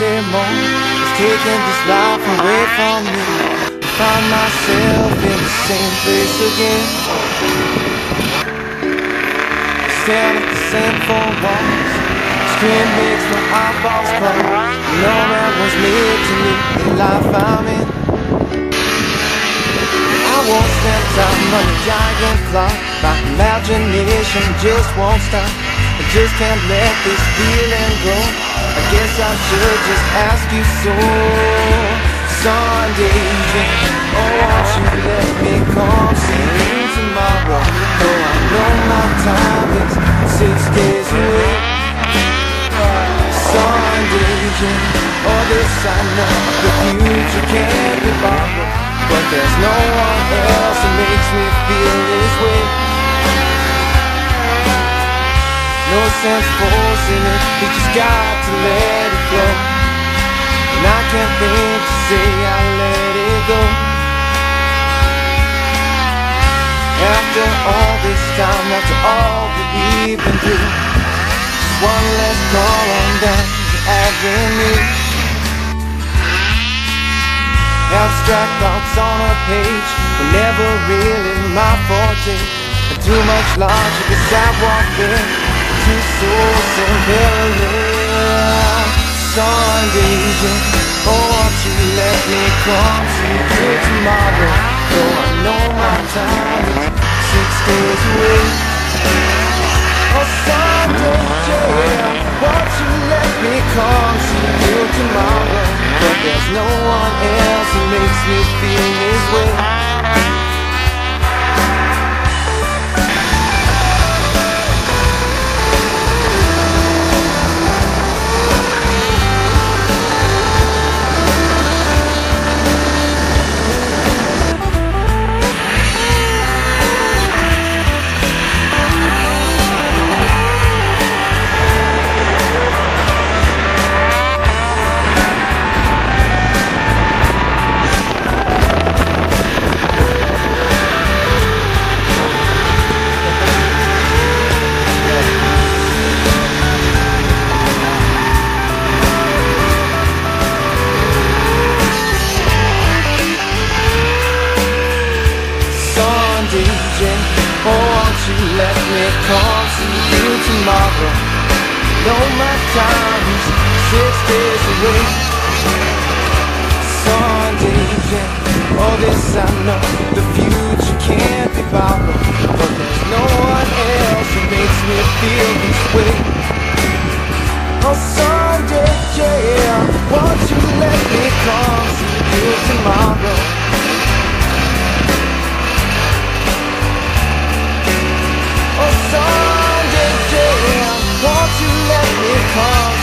Sunday morning taken this life away from me. I find myself in the same place again. Staring at the same four walls. Screen makes my eyeballs close. No man was made to live the life I'm in. I won't spend time on a giant clock. My imagination just won't stop. I just can't let this. I guess I should just ask you so. Sunday, oh, won't you let me come see you tomorrow? Though I know my time is six days away. Sunday, oh, this I know, the future can't be borrowed. But there's no one else who makes me feel this way. Sense forcing it, you just got to let it flow. And I can't think to say I let it go. After all this time, after all that we've been through, just one less call on down the avenue. Abstract thoughts on a page were never really my forte. Too much logic as I walk in, two souls in parallel. Sunday, oh, won't you let me come see you tomorrow? Though I know my time is six days away. Oh, Sunday, yeah. Won't you let me come see you tomorrow? But there's no one else who makes me feel this way. Let me come see you tomorrow? No, my time is six days away. Sunday, yeah. all this I know, the future can't be borrowed. But there's no one else who makes me feel this way. Oh, Sunday, yeah. Won't you let me come see you tomorrow? cause